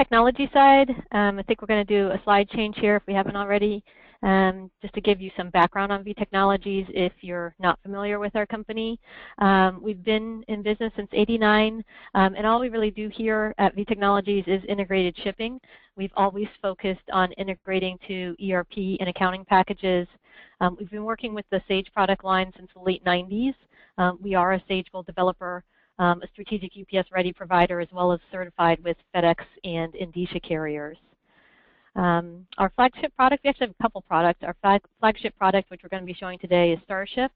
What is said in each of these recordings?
technology side, um, I think we're going to do a slide change here if we haven't already, um, just to give you some background on V Technologies if you're not familiar with our company. Um, we've been in business since 89, um, and all we really do here at V Technologies is integrated shipping. We've always focused on integrating to ERP and accounting packages. Um, we've been working with the Sage product line since the late 90s. Um, we are a Sage Gold developer um, a strategic UPS ready provider as well as certified with FedEx and Endicia carriers. Um, our flagship product, we actually have a couple products. Our flag, flagship product, which we're going to be showing today, is Starship.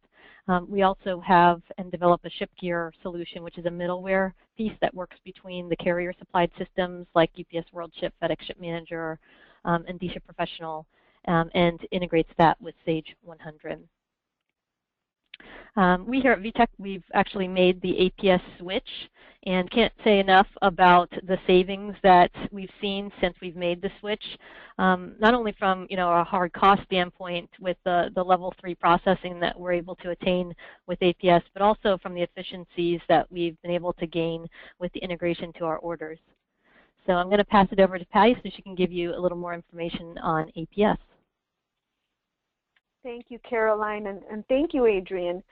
Um, we also have and develop a ShipGear solution, which is a middleware piece that works between the carrier supplied systems like UPS WorldShip, FedEx Ship Manager, um, Endicia Professional, um, and integrates that with Sage 100. Um, we here at VTech, we've actually made the APS switch and can't say enough about the savings that we've seen since we've made the switch, um, not only from you know a hard cost standpoint with the, the level three processing that we're able to attain with APS, but also from the efficiencies that we've been able to gain with the integration to our orders. So I'm going to pass it over to Patty so she can give you a little more information on APS. Thank you, Caroline, and, and thank you, Adrian.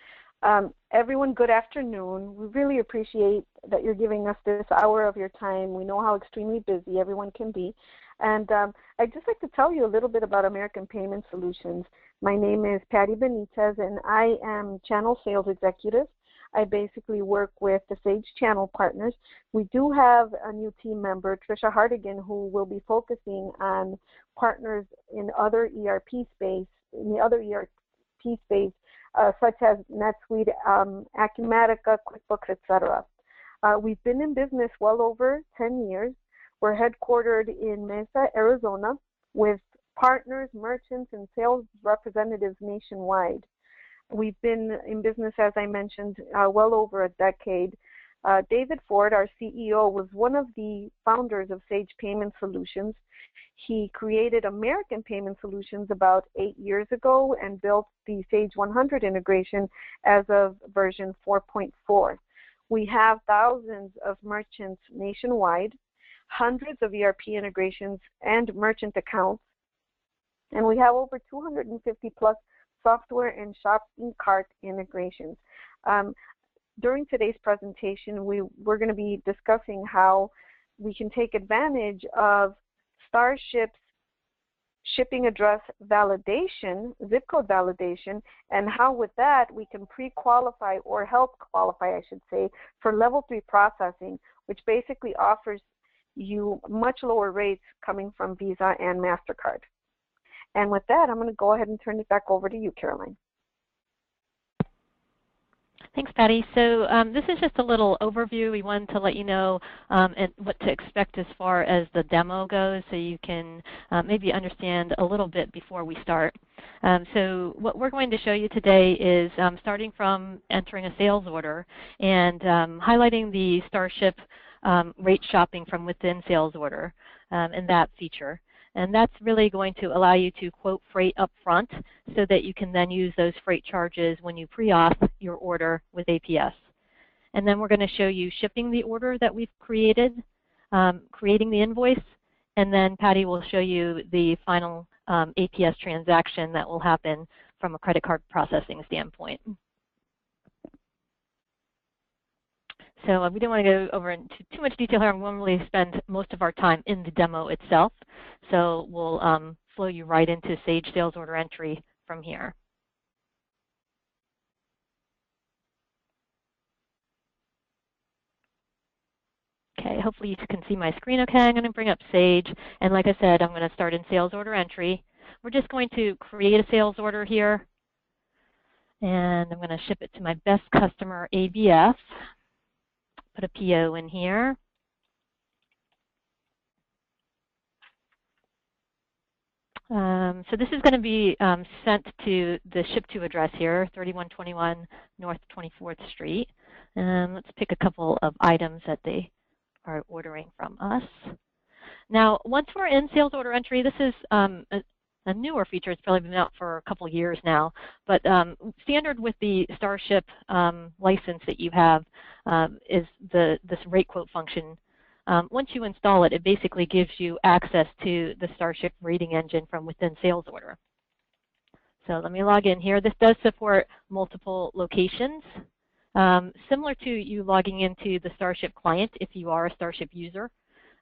Um, everyone, good afternoon. We really appreciate that you're giving us this hour of your time. We know how extremely busy everyone can be. And um, I'd just like to tell you a little bit about American Payment Solutions. My name is Patty Benitez, and I am Channel Sales Executive. I basically work with the Sage Channel partners. We do have a new team member, Trisha Hardigan, who will be focusing on partners in other ERP space in the other ERP space, uh, such as NetSuite, um, Acumatica, QuickBooks, etc. Uh, we've been in business well over 10 years. We're headquartered in Mesa, Arizona, with partners, merchants, and sales representatives nationwide. We've been in business, as I mentioned, uh, well over a decade. Uh, David Ford, our CEO, was one of the founders of Sage Payment Solutions. He created American Payment Solutions about eight years ago and built the Sage 100 integration as of version 4.4. We have thousands of merchants nationwide, hundreds of ERP integrations and merchant accounts, and we have over 250 plus software and shopping cart integrations. Um, during today's presentation, we, we're going to be discussing how we can take advantage of Starship's shipping address validation, zip code validation, and how with that we can pre-qualify or help qualify, I should say, for level three processing, which basically offers you much lower rates coming from Visa and MasterCard. And with that, I'm going to go ahead and turn it back over to you, Caroline. Thanks, Patty. So um, this is just a little overview. We wanted to let you know um, and what to expect as far as the demo goes so you can uh, maybe understand a little bit before we start. Um, so what we're going to show you today is um, starting from entering a sales order and um, highlighting the Starship um, rate shopping from within sales order and that feature. And that's really going to allow you to quote freight up front so that you can then use those freight charges when you pre-auth your order with APS. And then we're going to show you shipping the order that we've created, um, creating the invoice, and then Patty will show you the final um, APS transaction that will happen from a credit card processing standpoint. So uh, we didn't want to go over into too much detail here. We won't really spend most of our time in the demo itself. So we'll um, flow you right into Sage Sales Order Entry from here. Okay, hopefully you can see my screen okay. I'm going to bring up Sage. And like I said, I'm going to start in Sales Order Entry. We're just going to create a sales order here. And I'm going to ship it to my best customer, ABF put a PO in here. Um, so this is going to be um, sent to the ship to address here, 3121 North 24th Street. And let's pick a couple of items that they are ordering from us. Now, once we're in sales order entry, this is um, a, newer feature. It's probably been out for a couple years now. But um, standard with the Starship um, license that you have um, is the this rate quote function Um, once you install it, it basically gives you access to the Starship rating engine from within sales order. So let me log in here. This does support multiple locations, um, similar to you logging into the Starship client if you are a Starship user,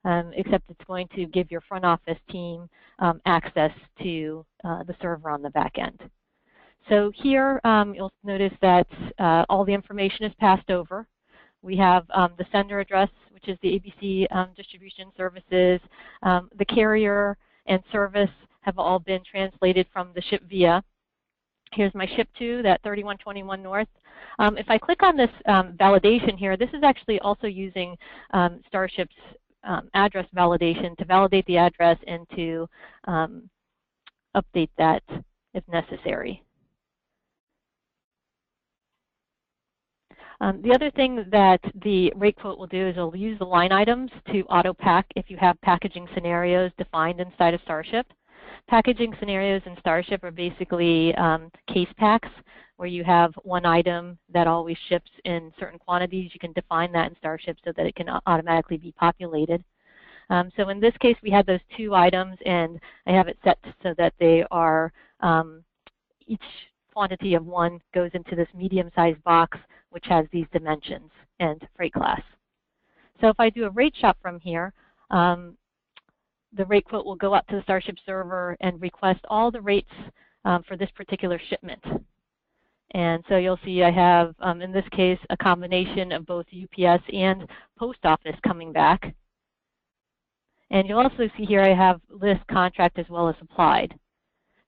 um, except it's going to give your front office team um, access to uh, the server on the back end. So here um, you'll notice that uh, all the information is passed over. We have um, the sender address, which is the ABC um, distribution services. the carrier and service have all been translated from the ship via Here's my ship to, that 3121 North. Um, if I click on this um, validation here, this is actually also using um, Starship's um, address validation to validate the address and to um, update that if necessary. Um, the other thing that the rate quote will do is it'll use the line items to auto pack if you have packaging scenarios defined inside of Starship. Packaging scenarios in Starship are basically um, case packs where you have one item that always ships in certain quantities. You can define that in Starship so that it can automatically be populated. Um, so in this case, we had those two items, and I have it set so that they are um, each quantity of one goes into this medium-sized box, which has these dimensions and freight class. So if I do a rate shop from here, um, the rate quote will go up to the Starship server and request all the rates um, for this particular shipment. And so you'll see I have, um, in this case, a combination of both UPS and post office coming back. And you'll also see here I have list, contract, as well as applied.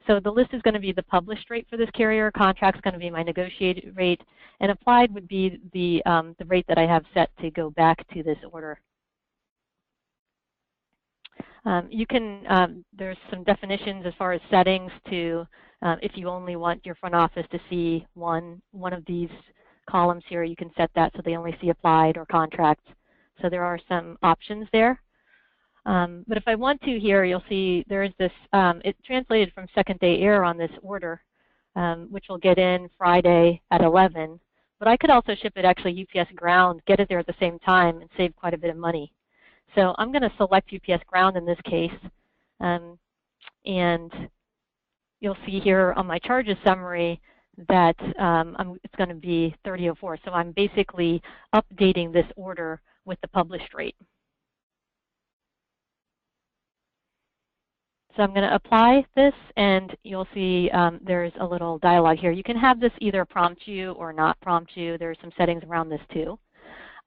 So the list is going to be the published rate for this carrier, contract is going to be my negotiated rate, and applied would be the, um, the rate that I have set to go back to this order. Um, you can, um, there's some definitions as far as settings to uh, if you only want your front office to see one, one of these columns here, you can set that so they only see applied or contract. So there are some options there. Um, but if I want to here, you'll see there is this, um, it translated from second day air on this order, um, which will get in Friday at 11. But I could also ship it actually UPS ground, get it there at the same time, and save quite a bit of money. So I'm going to select UPS ground in this case. Um, and you'll see here on my charges summary that um, it's going to be 3004. So I'm basically updating this order with the published rate. So I'm going to apply this, and you'll see um, there's a little dialog here. You can have this either prompt you or not prompt you. There's some settings around this too.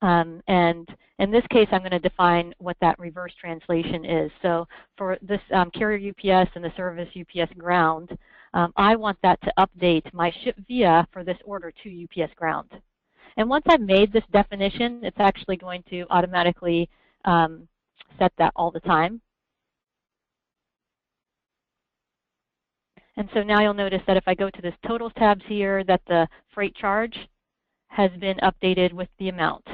Um, and in this case, I'm going to define what that reverse translation is. So for this um, carrier UPS and the service UPS ground, um, I want that to update my ship via for this order to UPS ground. And once I've made this definition, it's actually going to automatically um, set that all the time. And so now you'll notice that if I go to this totals tabs here, that the freight charge has been updated with the amount.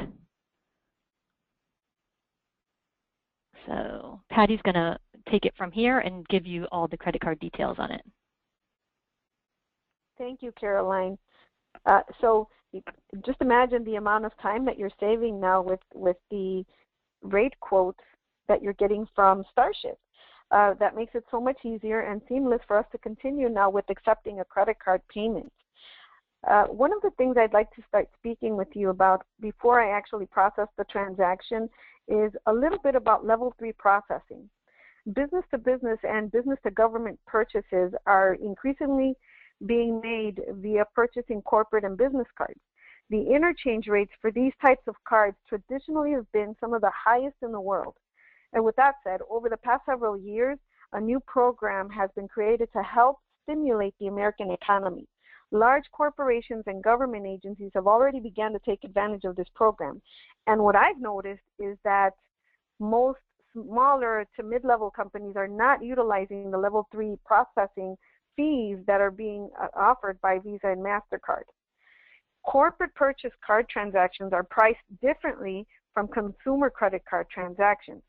So Patty's going to take it from here and give you all the credit card details on it. Thank you, Caroline. Uh, so just imagine the amount of time that you're saving now with, with the rate quotes that you're getting from Starship. Uh, that makes it so much easier and seamless for us to continue now with accepting a credit card payment. Uh, one of the things I'd like to start speaking with you about before I actually process the transaction is a little bit about level three processing. Business to business and business to government purchases are increasingly being made via purchasing corporate and business cards. The interchange rates for these types of cards traditionally have been some of the highest in the world. And with that said, over the past several years, a new program has been created to help stimulate the American economy. Large corporations and government agencies have already begun to take advantage of this program. And what I've noticed is that most smaller to mid-level companies are not utilizing the level 3 processing fees that are being uh, offered by Visa and MasterCard. Corporate purchase card transactions are priced differently from consumer credit card transactions.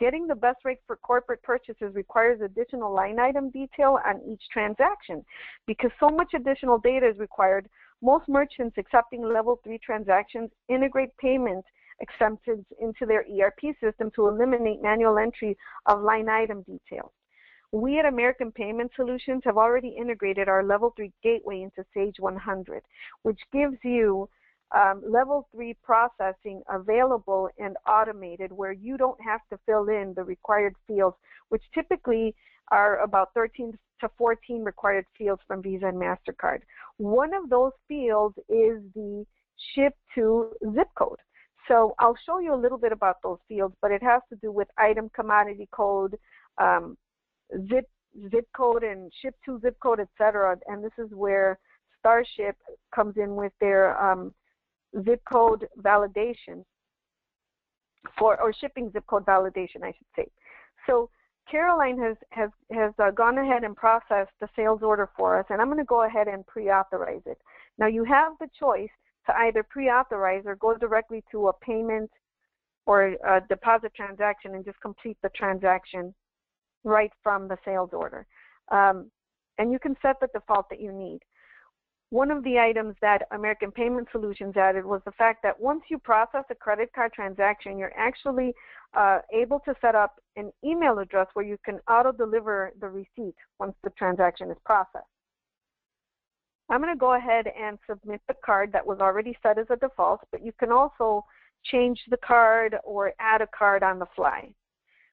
Getting the best rate for corporate purchases requires additional line item detail on each transaction. Because so much additional data is required, most merchants accepting level 3 transactions integrate payment exemptions into their ERP system to eliminate manual entry of line item details. We at American Payment Solutions have already integrated our Level 3 gateway into Sage 100, which gives you um, Level 3 processing available and automated where you don't have to fill in the required fields, which typically are about 13 to 14 required fields from Visa and MasterCard. One of those fields is the ship to zip code. So I'll show you a little bit about those fields, but it has to do with item commodity code, um, zip zip code and ship to zip code, etc. And this is where Starship comes in with their um, zip code validation for or shipping zip code validation, I should say. So Caroline has has has uh, gone ahead and processed the sales order for us, and I'm going to go ahead and pre-authorize it. Now you have the choice to either pre-authorize or go directly to a payment or a deposit transaction and just complete the transaction right from the sales order. Um, and you can set the default that you need. One of the items that American Payment Solutions added was the fact that once you process a credit card transaction, you're actually uh, able to set up an email address where you can auto deliver the receipt once the transaction is processed. I'm going to go ahead and submit the card that was already set as a default, but you can also change the card or add a card on the fly.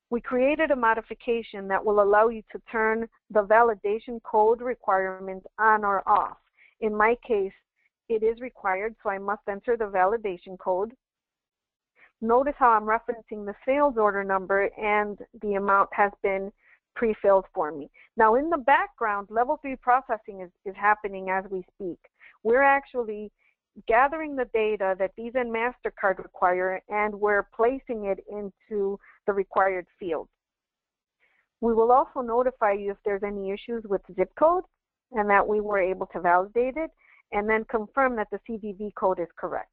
We created a modification that will allow you to turn the validation code requirement on or off. In my case, it is required, so I must enter the validation code. Notice how I'm referencing the sales order number and the amount has been pre-filled for me. Now in the background, level three processing is, is happening as we speak. We're actually gathering the data that Visa and MasterCard require and we're placing it into the required fields. We will also notify you if there's any issues with zip code and that we were able to validate it, and then confirm that the CVV code is correct.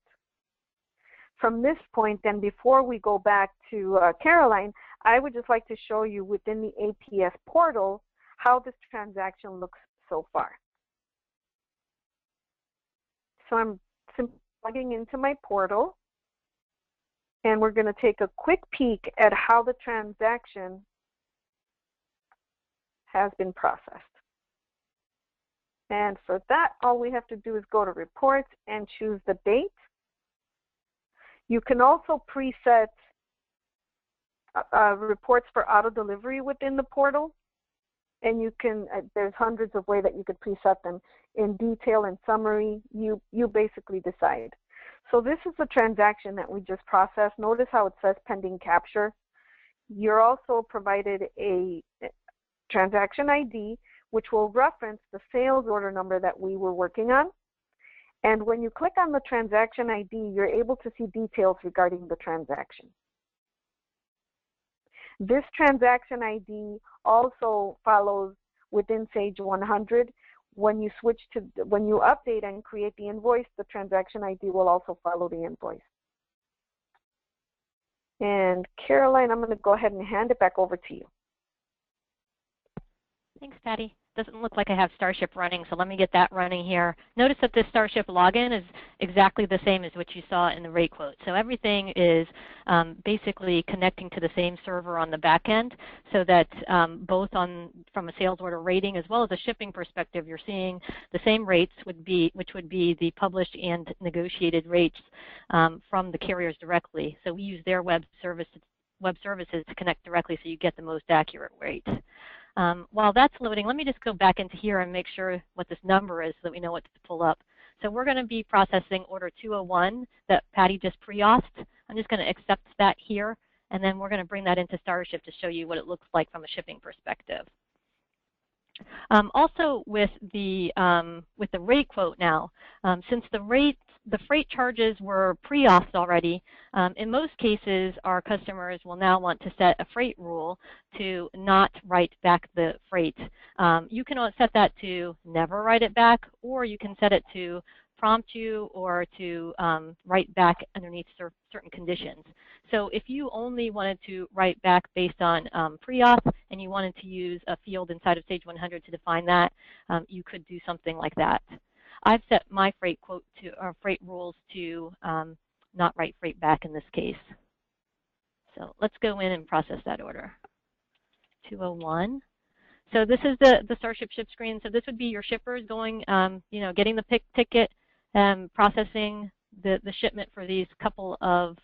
From this point, then before we go back to uh, Caroline, I would just like to show you within the APS portal how this transaction looks so far. So I'm plugging into my portal, and we're going to take a quick peek at how the transaction has been processed. And for that, all we have to do is go to reports and choose the date. You can also preset uh, uh, reports for auto delivery within the portal. And you can, uh, there's hundreds of ways that you could preset them in detail and summary. You, you basically decide. So this is the transaction that we just processed. Notice how it says pending capture. You're also provided a transaction ID which will reference the sales order number that we were working on. And when you click on the transaction ID, you're able to see details regarding the transaction. This transaction ID also follows within Sage 100. When you switch to, when you update and create the invoice, the transaction ID will also follow the invoice. And Caroline, I'm going to go ahead and hand it back over to you. Thanks, Patty doesn't look like I have Starship running, so let me get that running here. Notice that this Starship login is exactly the same as what you saw in the rate quote. So everything is um, basically connecting to the same server on the back end so that um, both on from a sales order rating as well as a shipping perspective, you're seeing the same rates would be, which would be the published and negotiated rates um, from the carriers directly. So we use their web service web services to connect directly so you get the most accurate rate. Um, while that's loading, let me just go back into here and make sure what this number is so that we know what to pull up. So we're going to be processing order 201 that Patty just pre-authed. I'm just going to accept that here, and then we're going to bring that into Starship to show you what it looks like from a shipping perspective. Um, also with the um, with the rate quote now, um, since the rate the freight charges were pre-authed already, um, in most cases our customers will now want to set a freight rule to not write back the freight. Um, you can set that to never write it back or you can set it to prompt you or to um, write back underneath cer certain conditions. So if you only wanted to write back based on um, pre-auth and you wanted to use a field inside of Sage 100 to define that, um, you could do something like that. I've set my freight quote to or freight rules to um, not write freight back in this case. So let's go in and process that order. 201. So this is the, the Starship ship screen. So this would be your shippers going, um, you know, getting the pick ticket, um, processing the, the shipment for these couple of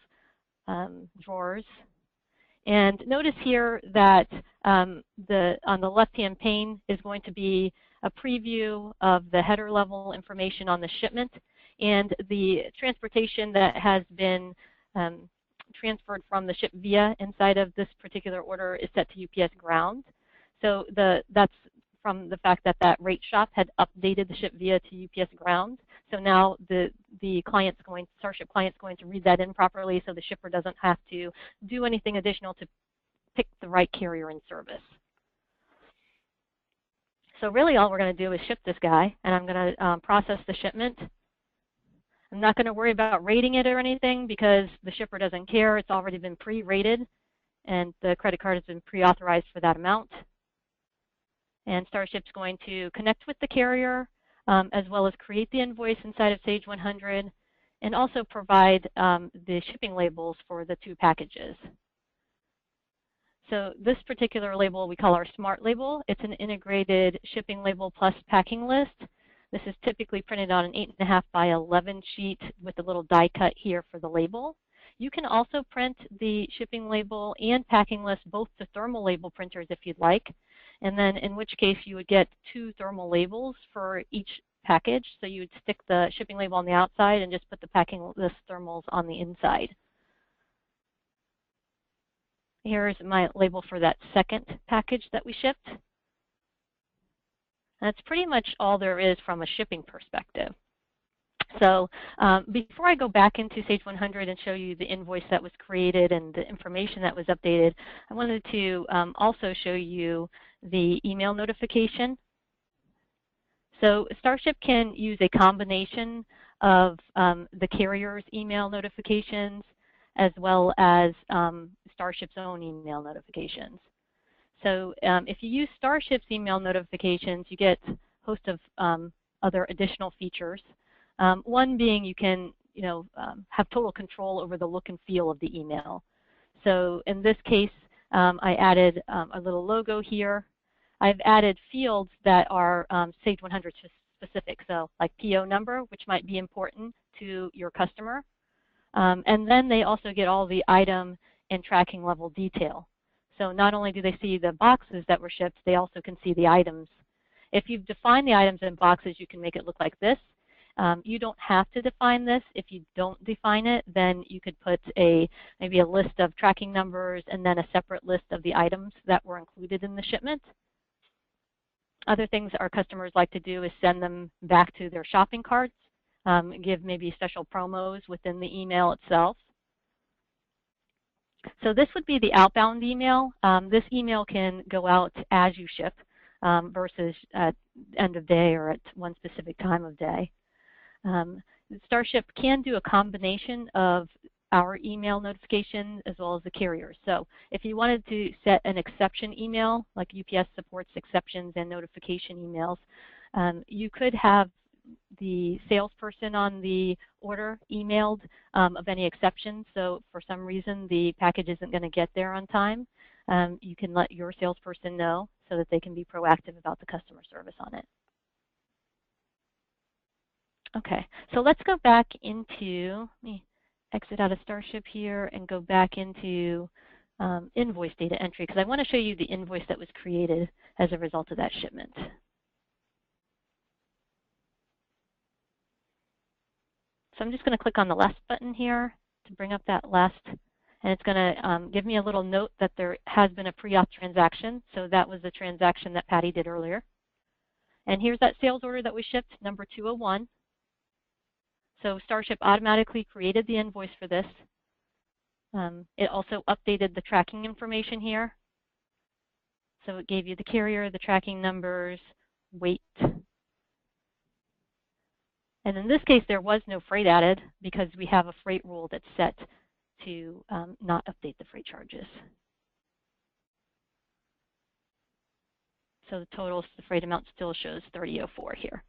um, drawers. And notice here that um, the on the left-hand pane is going to be a preview of the header level information on the shipment and the transportation that has been um, transferred from the ship via inside of this particular order is set to UPS ground. So the that's from the fact that that rate shop had updated the ship via to UPS ground. So now the the client's going Starship client's going to read that in properly so the shipper doesn't have to do anything additional to pick the right carrier in service. So really all we're going to do is ship this guy and I'm going to um, process the shipment I'm not going to worry about rating it or anything because the shipper doesn't care. It's already been pre-rated and the credit card has been pre-authorized for that amount. And Starship's going to connect with the carrier um, as well as create the invoice inside of Sage 100 and also provide um, the shipping labels for the two packages. So this particular label we call our SMART label. It's an integrated shipping label plus packing list. This is typically printed on an 8.5 by 11 sheet with a little die cut here for the label. You can also print the shipping label and packing list both to thermal label printers if you'd like, and then in which case you would get two thermal labels for each package. So you would stick the shipping label on the outside and just put the packing list thermals on the inside. Here's my label for that second package that we shipped. That's pretty much all there is from a shipping perspective. So um, before I go back into Sage 100 and show you the invoice that was created and the information that was updated, I wanted to um, also show you the email notification. So Starship can use a combination of um, the carrier's email notifications as well as um, Starship's own email notifications. So um, if you use Starship's email notifications, you get a host of um, other additional features. Um, one being you can you know, um, have total control over the look and feel of the email. So in this case, um, I added a little logo here. I've added fields that are Sage 100 specific, so like PO number, which might be important to your customer. And then they also get all the item and tracking level detail. So not only do they see the boxes that were shipped, they also can see the items. If you've defined the items in boxes, you can make it look like this. Um, you don't have to define this. If you don't define it, then you could put a maybe a list of tracking numbers and then a separate list of the items that were included in the shipment. Other things our customers like to do is send them back to their shopping carts, um, give maybe special promos within the email itself. So this would be the outbound email. Um, this email can go out as you ship um, versus at end of day or at one specific time of day. Um, Starship can do a combination of our email notification as well as the carrier. So if you wanted to set an exception email, like UPS supports exceptions and notification emails, um, you could have the salesperson on the order emailed um, of any exceptions. So for some reason the package isn't going to get there on time, um, you can let your salesperson know so that they can be proactive about the customer service on it. Okay, so let's go back into, let me exit out of Starship here and go back into um, invoice data entry because I want to show you the invoice that was created as a result of that shipment. So I'm just going to click on the last button here to bring up that last, and it's going to um, give me a little note that there has been a pre-auth transaction. So that was the transaction that Patty did earlier. And here's that sales order that we shipped, number 201. So Starship automatically created the invoice for this. Um, it also updated the tracking information here. So it gave you the carrier, the tracking numbers, weight, and in this case, there was no freight added because we have a freight rule that's set to um, not update the freight charges. So the total, the freight amount still shows 3004 here.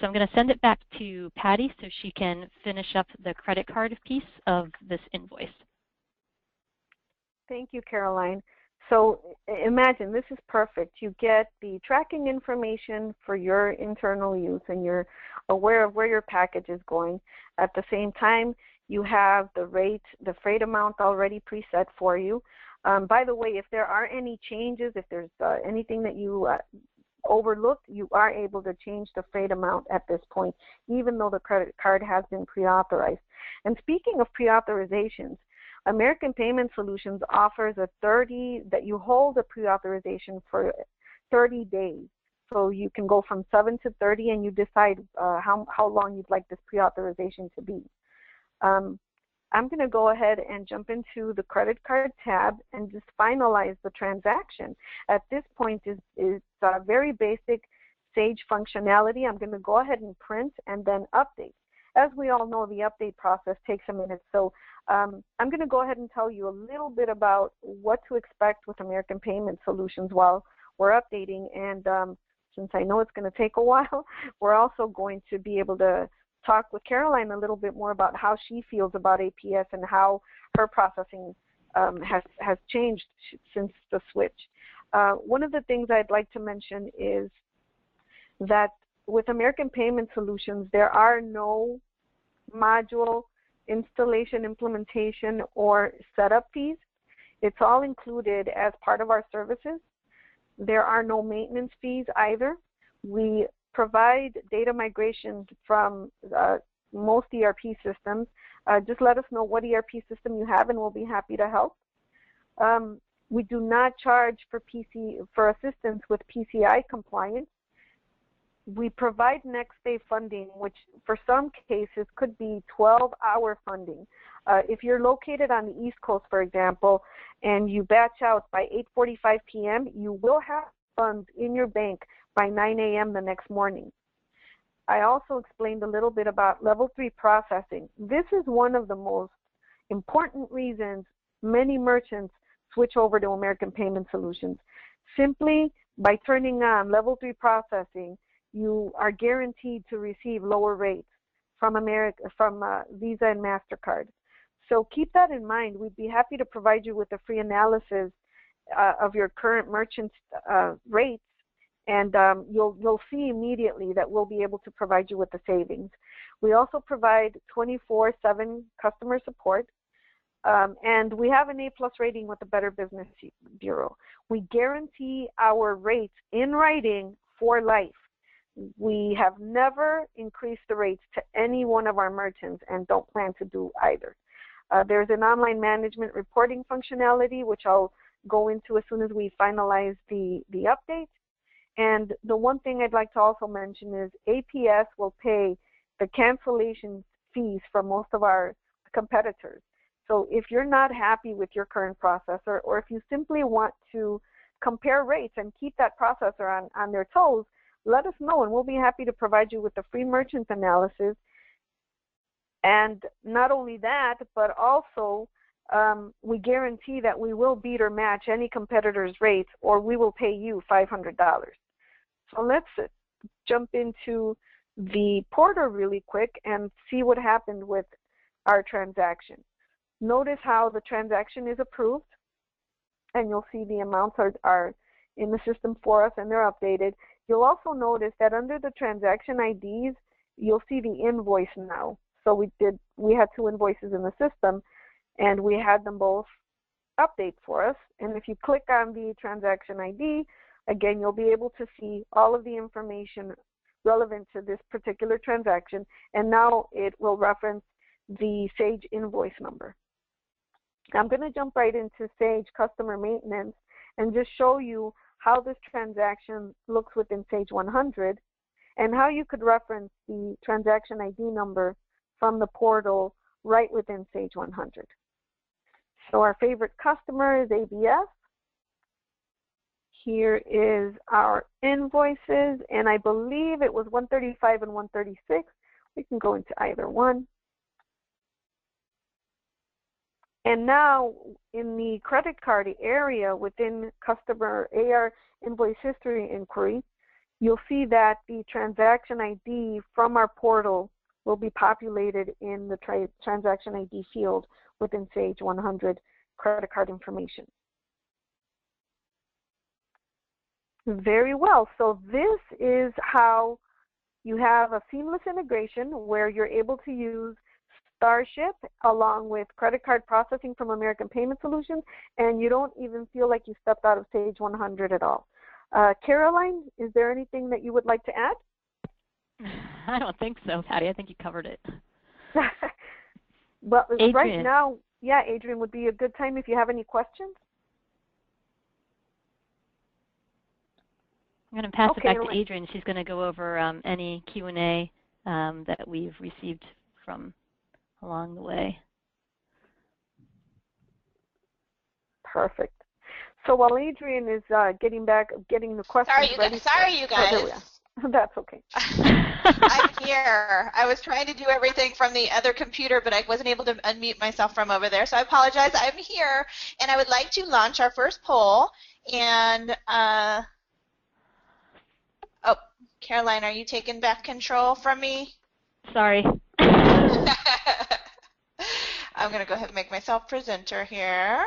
So I'm going to send it back to Patty so she can finish up the credit card piece of this invoice. Thank you, Caroline. So imagine this is perfect. You get the tracking information for your internal use and you're aware of where your package is going. At the same time, you have the rate, the freight amount already preset for you. Um, by the way, if there are any changes, if there's uh, anything that you uh, overlooked, you are able to change the freight amount at this point, even though the credit card has been pre-authorized. And speaking of pre-authorizations, American Payment Solutions offers a 30 that you hold a pre-authorization for 30 days. So you can go from 7 to 30 and you decide uh, how, how long you'd like this pre-authorization to be. Um, I'm going to go ahead and jump into the credit card tab and just finalize the transaction. At this point is is uh, very basic Sage functionality. I'm going to go ahead and print and then update. As we all know, the update process takes a minute. So um, I'm going to go ahead and tell you a little bit about what to expect with American Payment Solutions while we're updating. And um, since I know it's going to take a while, we're also going to be able to talk with Caroline a little bit more about how she feels about APS and how her processing um, has has changed since the switch. Uh, one of the things I'd like to mention is that with American Payment Solutions, there are no module installation, implementation, or setup fees. It's all included as part of our services. There are no maintenance fees either. We provide data migration from uh, most ERP systems. Uh, just let us know what ERP system you have and we'll be happy to help. Um, we do not charge for PC for assistance with PCI compliance. We provide next day funding, which for some cases could be 12 hour funding. Uh, if you're located on the East Coast, for example, and you batch out by 8:45 p.m., you will have funds in your bank by 9 a.m. the next morning. I also explained a little bit about level three processing. This is one of the most important reasons many merchants switch over to American Payment Solutions. Simply by turning on level three processing, you are guaranteed to receive lower rates from America, from uh, Visa and Mastercard. So keep that in mind. We'd be happy to provide you with a free analysis uh, of your current merchant uh, rates and um, you'll you'll see immediately that we'll be able to provide you with the savings. We also provide 24/7 customer support, um, and we have an A plus rating with the Better Business Bureau. We guarantee our rates in writing for life. We have never increased the rates to any one of our merchants and don't plan to do either. Uh, there's an online management reporting functionality, which I'll go into as soon as we finalize the, the update. And the one thing I'd like to also mention is APS will pay the cancellation fees for most of our competitors. So if you're not happy with your current processor, or if you simply want to compare rates and keep that processor on, on their toes, let us know and we'll be happy to provide you with the free merchant analysis. And not only that, but also um, we guarantee that we will beat or match any competitor's rates or we will pay you $500. So let's jump into the portal really quick and see what happened with our transaction. Notice how the transaction is approved and you'll see the amounts are, are in the system for us and they're updated. You'll also notice that under the transaction IDs, you'll see the invoice now. So we did we had two invoices in the system and we had them both update for us. And if you click on the transaction ID, Again, you'll be able to see all of the information relevant to this particular transaction, and now it will reference the Sage invoice number. I'm going to jump right into Sage customer maintenance and just show you how this transaction looks within Sage 100 and how you could reference the transaction ID number from the portal right within Sage 100. So our favorite customer is ABS. Here is our invoices, and I believe it was 135 and 136. We can go into either one. And now in the credit card area within customer AR invoice history inquiry, you'll see that the transaction ID from our portal will be populated in the tra transaction ID field within Sage 100 credit card information. Very well. So this is how you have a seamless integration where you're able to use Starship along with credit card processing from American Payment Solutions, and you don't even feel like you stepped out of Sage 100 at all. Uh, Caroline, is there anything that you would like to add? I don't think so, Patty. I think you covered it. well, Adrian. right now, yeah, Adrian would be a good time if you have any questions. I'm going to pass okay, it back to Adrian. She's going to go over um, any Q&A um, that we've received from along the way. Perfect. So while Adrian is uh, getting back, getting the questions sorry, you ready. Guys, sorry, you guys. Oh, That's okay. I'm here. I was trying to do everything from the other computer, but I wasn't able to unmute myself from over there. So I apologize. I'm here, and I would like to launch our first poll. And uh, oh, Caroline, are you taking back control from me? Sorry. I'm going to go ahead and make myself presenter here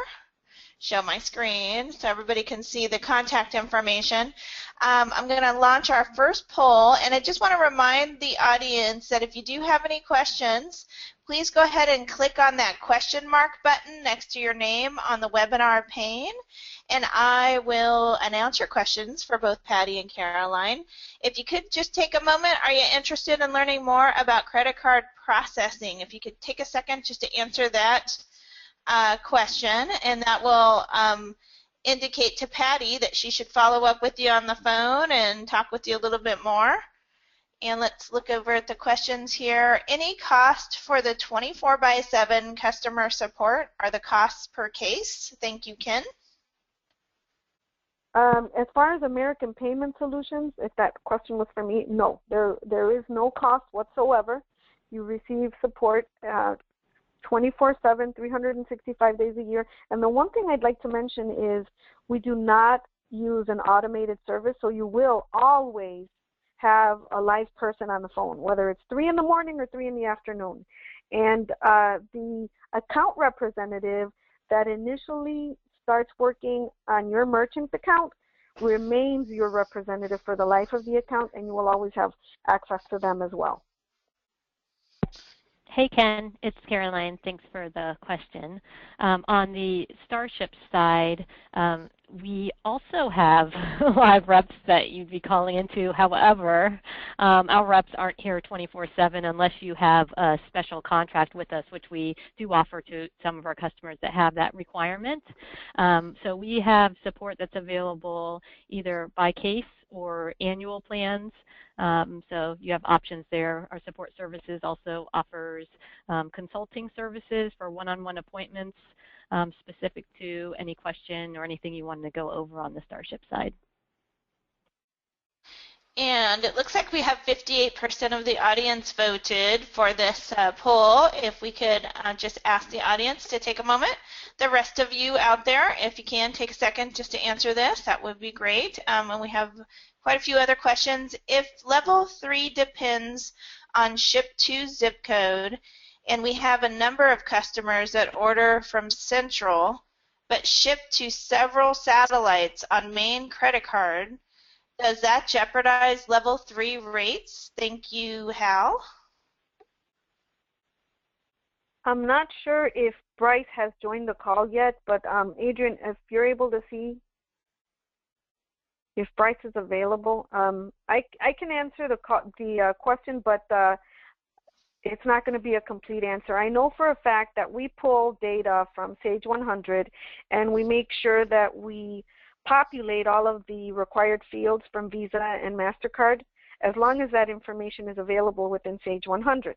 show my screen so everybody can see the contact information. Um, I'm going to launch our first poll, and I just want to remind the audience that if you do have any questions, please go ahead and click on that question mark button next to your name on the webinar pane, and I will announce your questions for both Patty and Caroline. If you could just take a moment, are you interested in learning more about credit card processing? If you could take a second just to answer that uh, question, and that will um, indicate to Patty that she should follow up with you on the phone and talk with you a little bit more. And let's look over at the questions here. Any cost for the 24 by 7 customer support are the costs per case? Thank you, Ken. Um, as far as American Payment Solutions, if that question was for me, no, there there is no cost whatsoever. You receive support uh, 24 7, 365 days a year. And the one thing I'd like to mention is we do not use an automated service, so you will always have a live person on the phone, whether it's 3 in the morning or 3 in the afternoon. And uh, the account representative that initially starts working on your merchant account remains your representative for the life of the account, and you will always have access to them as well. Hey, Ken. It's Caroline. Thanks for the question. Um, on the Starship side, um, we also have live reps that you'd be calling into. However, um, our reps aren't here 24-7 unless you have a special contract with us, which we do offer to some of our customers that have that requirement. Um, so we have support that's available either by case or annual plans. Um, so you have options there. Our support services also offers um, consulting services for one-on-one -on -one appointments um, specific to any question or anything you wanted to go over on the Starship side. And it looks like we have 58% of the audience voted for this uh, poll. If we could uh, just ask the audience to take a moment. The rest of you out there, if you can, take a second just to answer this. That would be great. Um, and we have quite a few other questions. If level 3 depends on ship to zip code, and we have a number of customers that order from Central but ship to several satellites on main credit card, does that jeopardize level 3 rates? Thank you, Hal. I'm not sure if Bryce has joined the call yet, but um, Adrian, if you're able to see if Bryce is available, um, I, I can answer the, the uh, question, but uh, it's not going to be a complete answer. I know for a fact that we pull data from Sage 100 and we make sure that we populate all of the required fields from Visa and MasterCard as long as that information is available within Sage 100.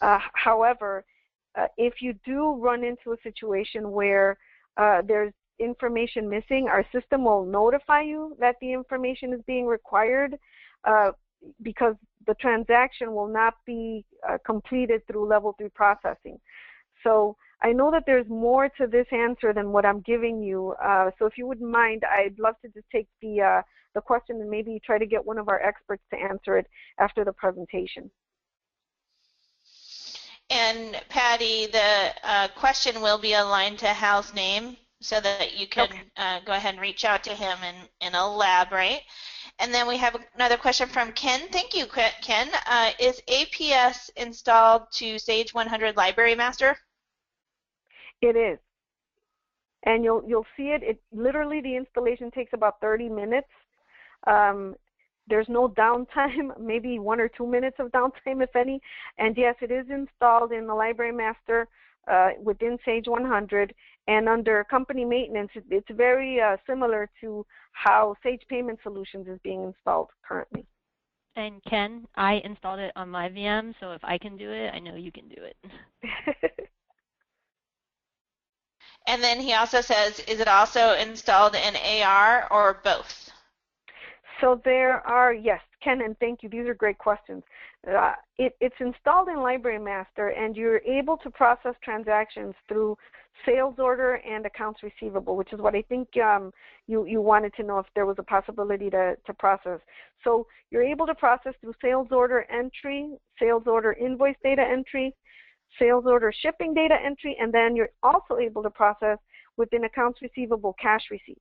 Uh, however, uh, if you do run into a situation where uh, there's information missing, our system will notify you that the information is being required uh, because the transaction will not be uh, completed through level 3 processing. So I know that there's more to this answer than what I'm giving you. Uh, so if you wouldn't mind, I'd love to just take the uh, the question and maybe try to get one of our experts to answer it after the presentation. And Patty, the uh, question will be aligned to Hal's name so that you can okay. uh, go ahead and reach out to him and, and elaborate. And then we have another question from Ken. Thank you, Ken. Uh, is APS installed to Sage 100 Library Master? It is. And you'll you'll see it. It literally the installation takes about 30 minutes. Um, there's no downtime, maybe one or two minutes of downtime, if any. And yes, it is installed in the Library Master uh, within Sage 100. And under company maintenance, it's very uh, similar to how Sage Payment Solutions is being installed currently. And Ken, I installed it on my VM, so if I can do it, I know you can do it. and then he also says, is it also installed in AR or both? So there are, yes, Ken, and thank you. These are great questions. Uh, it, it's installed in Library Master, and you're able to process transactions through sales order and accounts receivable, which is what I think um, you, you wanted to know if there was a possibility to, to process. So you're able to process through sales order entry, sales order invoice data entry, sales order shipping data entry, and then you're also able to process within accounts receivable cash receipts.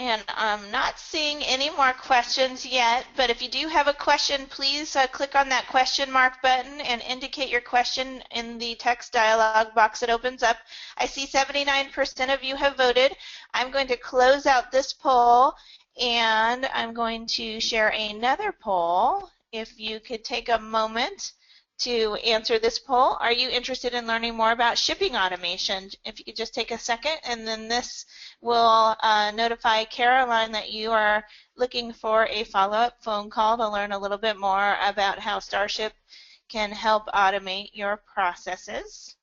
And I'm not seeing any more questions yet, but if you do have a question, please uh, click on that question mark button and indicate your question in the text dialog box that opens up. I see 79% of you have voted. I'm going to close out this poll and I'm going to share another poll. If you could take a moment to answer this poll. Are you interested in learning more about shipping automation? If you could just take a second, and then this will uh, notify Caroline that you are looking for a follow-up phone call to learn a little bit more about how Starship can help automate your processes.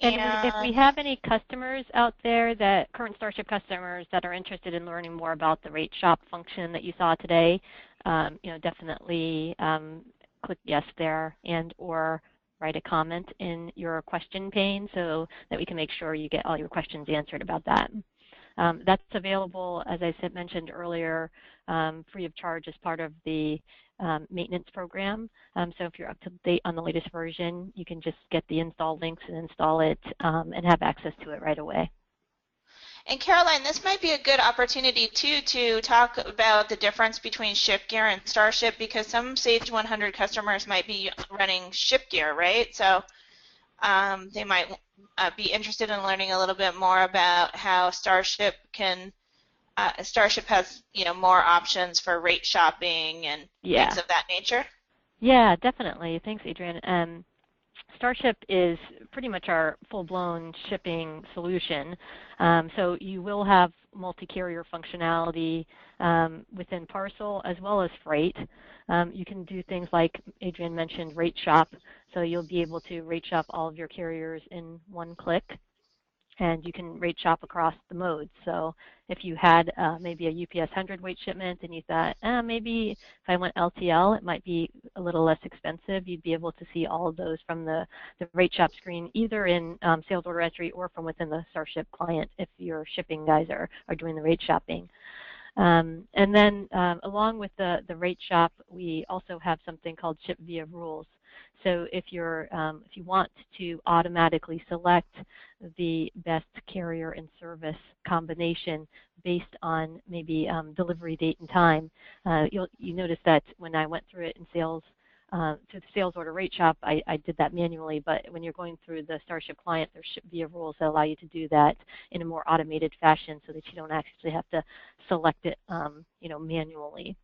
And, and if we have any customers out there that current Starship customers that are interested in learning more about the rate shop function that you saw today, um, you know, definitely um, click yes there and or write a comment in your question pane so that we can make sure you get all your questions answered about that. Um, that's available, as I said, mentioned earlier, um, free of charge as part of the um, maintenance program. Um, so if you're up to date on the latest version, you can just get the install links and install it um, and have access to it right away. And Caroline, this might be a good opportunity too to talk about the difference between ShipGear and Starship because some Sage 100 customers might be running ShipGear, right? So um, they might uh, be interested in learning a little bit more about how Starship can. Uh, Starship has you know more options for rate shopping and yeah. things of that nature. Yeah, definitely. Thanks, Adrian. Um, Starship is pretty much our full-blown shipping solution. Um, so you will have multi-carrier functionality um, within parcel as well as freight. Um, you can do things like Adrian mentioned rate shop, so you'll be able to rate shop all of your carriers in one click and you can rate shop across the modes. So if you had uh, maybe a UPS 100 weight shipment and you thought, eh, maybe if I went LTL, it might be a little less expensive, you'd be able to see all of those from the, the rate shop screen, either in um, sales order entry or from within the Starship client if your shipping guys are, are doing the rate shopping. Um, and then um, along with the, the rate shop, we also have something called ship via rules. So if you're um, if you want to automatically select the best carrier and service combination based on maybe um, delivery date and time, uh, you'll you notice that when I went through it in sales uh, to the sales order rate shop, I, I, did that manually, but when you're going through the Starship client, there's ship via rules that allow you to do that in a more automated fashion so that you don't actually have to select it um, you know, manually.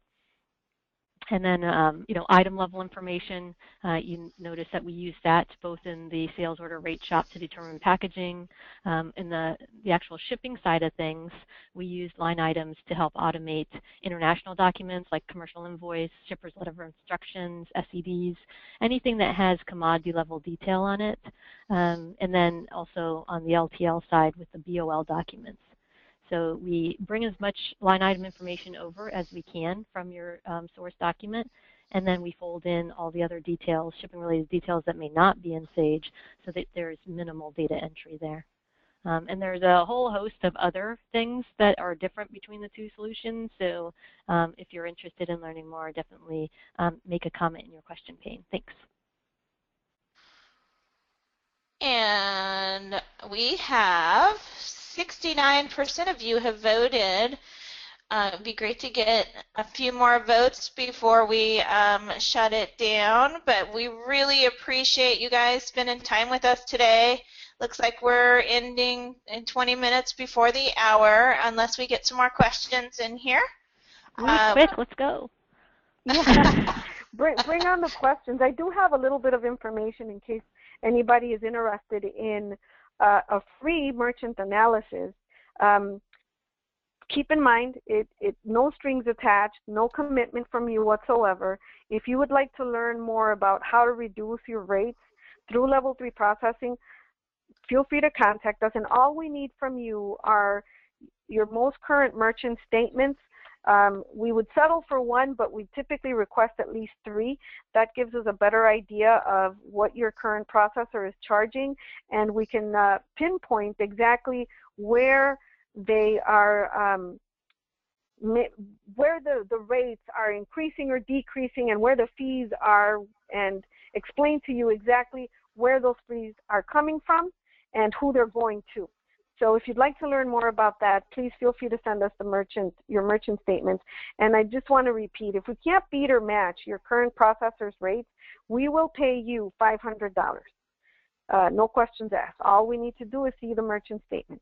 And then, um, you know, item level information, uh, you notice that we use that both in the sales order rate shop to determine packaging. Um, in the, the actual shipping side of things, we use line items to help automate international documents like commercial invoice, shipper's letter of instructions, SEDs, anything that has commodity level detail on it. Um, and then also on the LTL side with the BOL documents. So we bring as much line item information over as we can from your um, source document, and then we fold in all the other details, shipping related details that may not be in Sage so that there's minimal data entry there. Um, and there's a whole host of other things that are different between the two solutions. So um, if you're interested in learning more, definitely um, make a comment in your question pane. Thanks. And we have 69% of you have voted. Uh, it'd be great to get a few more votes before we um, shut it down, but we really appreciate you guys spending time with us today. Looks like we're ending in 20 minutes before the hour, unless we get some more questions in here. Really um, quick, let's go. Yeah. bring, bring on the questions. I do have a little bit of information in case anybody is interested in uh, a free merchant analysis. Um, keep in mind, it, it no strings attached, no commitment from you whatsoever. If you would like to learn more about how to reduce your rates through level three processing, feel free to contact us. And all we need from you are your most current merchant statements. Um, we would settle for one, but we typically request at least three. That gives us a better idea of what your current processor is charging, and we can uh, pinpoint exactly where they are um, where the, the rates are increasing or decreasing and where the fees are and explain to you exactly where those fees are coming from and who they're going to. So if you'd like to learn more about that, please feel free to send us the merchant your merchant statements. And I just want to repeat, if we can't beat or match your current processor's rates, we will pay you $500. Uh, no questions asked. All we need to do is see the merchant statement.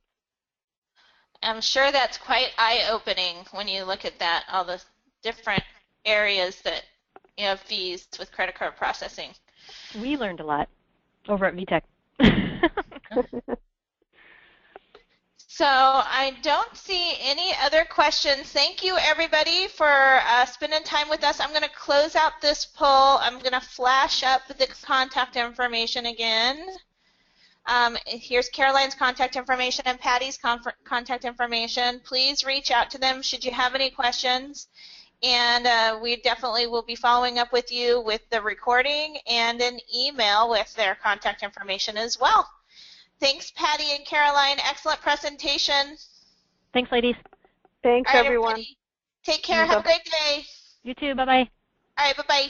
I'm sure that's quite eye-opening when you look at that, all the different areas that you have fees with credit card processing. We learned a lot over at VTech. so I don't see any other questions. Thank you everybody for uh, spending time with us. I'm going to close out this poll. I'm going to flash up the contact information again. Um, here's Caroline's contact information and Patty's contact information. Please reach out to them should you have any questions. And uh, we definitely will be following up with you with the recording and an email with their contact information as well. Thanks, Patty and Caroline. Excellent presentation. Thanks, ladies. Thanks, right, everyone. Everybody. Take care. Have a great day. You too. Bye-bye. All right, bye-bye.